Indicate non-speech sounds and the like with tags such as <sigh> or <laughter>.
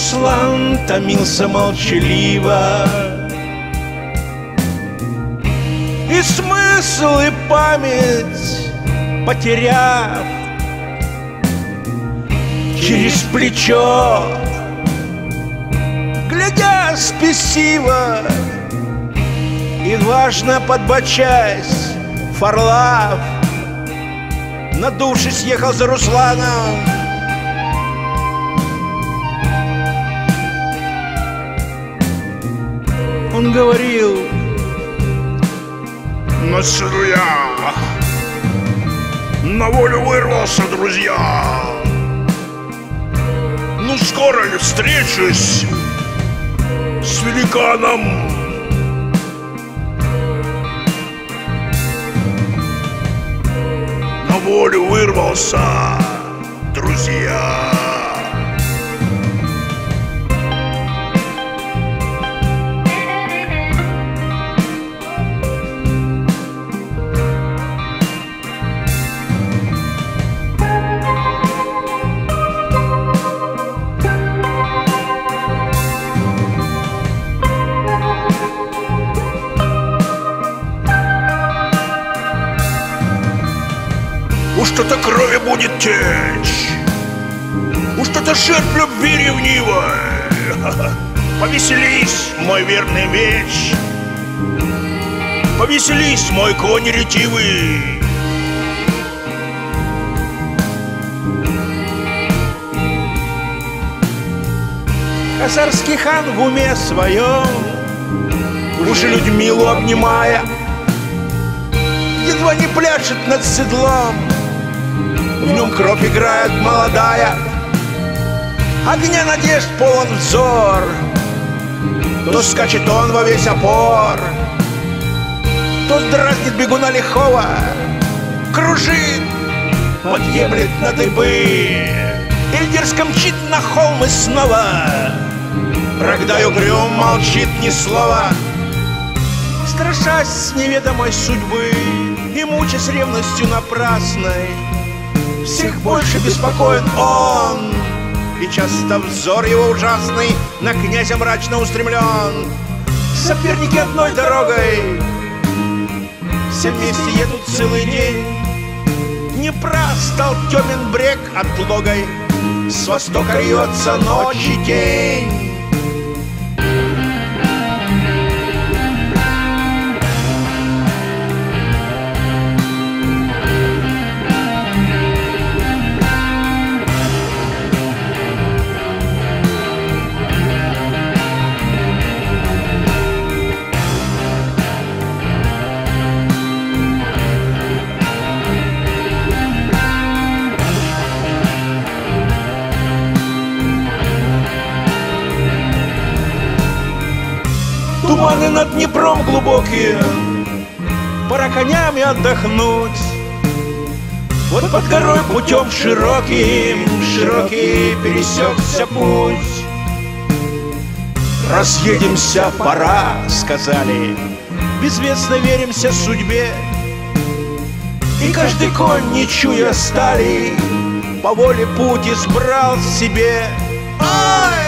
Руслан томился молчаливо. И смысл, и память потеряв Через плечо. Глядя спесиво И важно подбочась Фарлав Надувшись ехал за Русланом Он говорил. На седу я На волю вырвался, друзья! Ну скоро ли встречусь С великаном? На волю вырвался, друзья Уж что-то крови будет течь. Уж что-то жертв любви ревнивой <laughs> Повеселись, мой верный меч. Повеселись, мой конь ретивый. Хазарский хан в уме своем Уже Людмилу обнимая Едва не пляшет над седлом В нем кровь играет молодая. Огня надежд полон взор. То скачет он во весь опор То дразнит бегуна лихого Кружит, подъемлет на дыбы. Или дерзко мчит на холм и снова. Рогдай угрюм молчит ни слова. Страшась неведомой судьбы И мучаясь ревностью напрасной Всех больше беспокоит он. И часто взор его ужасный На князя мрачно устремлен. Соперники одной дорогой. Все вместе едут целый день. Днепра стал темен брег отлогой. С востока льется ночи тень Туманы над Днепром глубокие. Пора конями отдохнуть. Вот под горой путем широким Широкий пересекся путь. Разъедемся, пора, сказали. Безвестно веримся судьбе. И каждый конь, не чуя стали По воле путь избрал себе. А